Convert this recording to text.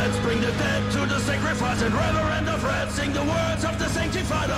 friends, bring the dead to the sacrifice, and reverend the friends, sing the words of the sanctified